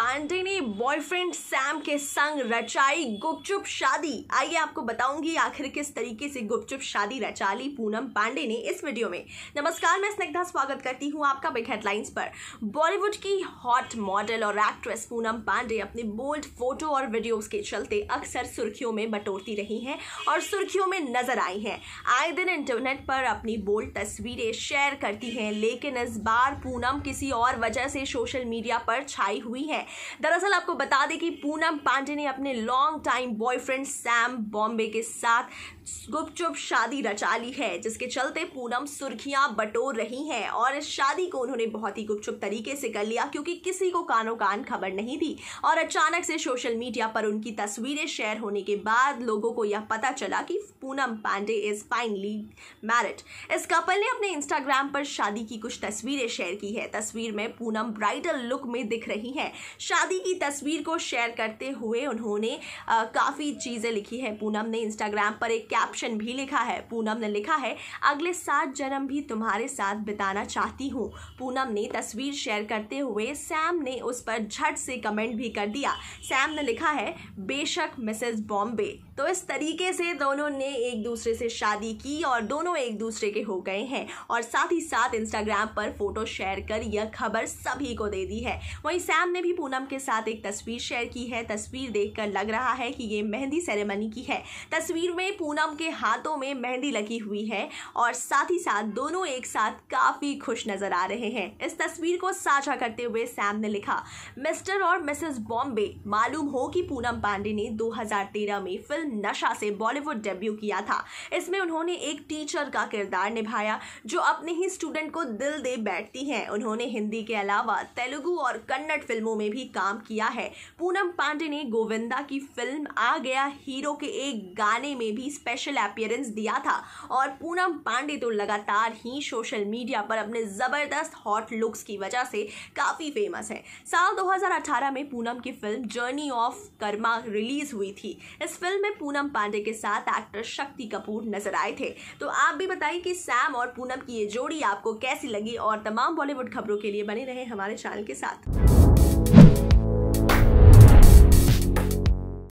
पांडे ने boyfriend Sam के संग रचाई गुपचुप शादी। आइए आपको बताऊँगी आखिर किस तरीके से गुपचुप शादी रचा ली पूनम पांडे ने इस वीडियो में। नमस्कार, मैं स्निग्धा स्वागत करती हूँ आपका बिग हेडलाइंस पर। बॉलीवुड की हॉट मॉडल और एक्ट्रेस पूनम पांडे अपने बोल्ड फ़ोटो और वीडियोस के चलते अक्सर सुर्खियों में बटोरती रही हैं और सुर्खियों में नज़र आई हैं। आए दिन इंटरनेट पर अपनी बोल्ड तस्वीरें शेयर करती हैं, लेकिन इस बार पूनम किसी और वजह से सोशल मीडिया पर छाई हुई है। दरअसल आपको बता दें कि पूनम पांडे ने अपने long time boyfriend Sam Bombay के साथ गुपचुप शादी रचा ली है, जिसके चलते पूनम सुर्खियाँ बटोर रही हैं और इस शादी को उन्होंने बहुत ही गुपचुप तरीके से कर लिया, क्योंकि किसी को कानो कान खबर नहीं थी और अचानक से सोशल मीडिया पर उनकी तस्वीरें शेयर होने के बाद लोगों को यह पता चला कि Poonam Pandey is finally married इस कपल ने अपने इंस्टाग्राम पर शादी की कुछ तस्वीरें शेयर की है। तस्वीर में पूनम ब्राइडल लुक में दिख रही है। शादी की तस्वीर को शेयर करते हुए उन्होंने काफ़ी चीज़ें लिखी है। पूनम ने इंस्टाग्राम पर एक कैप्शन भी लिखा है। पूनम ने लिखा है, अगले सात जन्म भी तुम्हारे साथ बिताना चाहती हूँ। पूनम ने तस्वीर शेयर करते हुए सैम ने उस पर झट से कमेंट भी कर दिया। सैम ने लिखा है, बेशक मिसेस बॉम्बे तो इस तरीके से दोनों ने एक दूसरे से शादी की और दोनों एक दूसरे के हो गए हैं और साथ ही साथ इंस्टाग्राम पर फ़ोटो शेयर कर यह खबर सभी को दे दी है। वहीं सैम ने भी पूनम के साथ एक तस्वीर शेयर की है। तस्वीर देखकर लग रहा है कि ये मेहंदी सेरेमनी की है। तस्वीर में पूनम के हाथों में मेहंदी लगी हुई है और साथ ही साथ दोनों एक साथ काफ़ी खुश नज़र आ रहे हैं। इस तस्वीर को साझा करते हुए सैम ने लिखा, मिस्टर और मिसेस बॉम्बे, मालूम हो कि पूनम पांडे ने 2013 में फ़िल्म नशा से बॉलीवुड डेब्यू किया था। इसमें उन्होंने एक टीचर का किरदार निभाया, जो अपने ही स्टूडेंट को दिल दे बैठती हैं। उन्होंने हिंदी के अलावा तेलुगु और कन्नड़ फ़िल्मों में भी काम किया है। पूनम पांडे ने गोविंदा की फ़िल्म आ गया हीरो के एक गाने में भी स्पेशल अपियरेंस दिया था। और पूनम पांडे तो लगातार ही सोशल मीडिया पर अपने ज़बरदस्त हॉट लुक्स की वजह से काफ़ी फ़ेमस है। साल 2018 में पूनम की film journey of Karma release हुई थी। इस फ़िल्म में पूनम पांडे के साथ एक्टर शक्ति कपूर नज़र आए थे। तो आप भी बताइए कि सैम और पूनम की ये जोड़ी आपको कैसी लगी? और तमाम बॉलीवुड खबरों के लिए बने रहे हमारे चैनल के साथ। thank you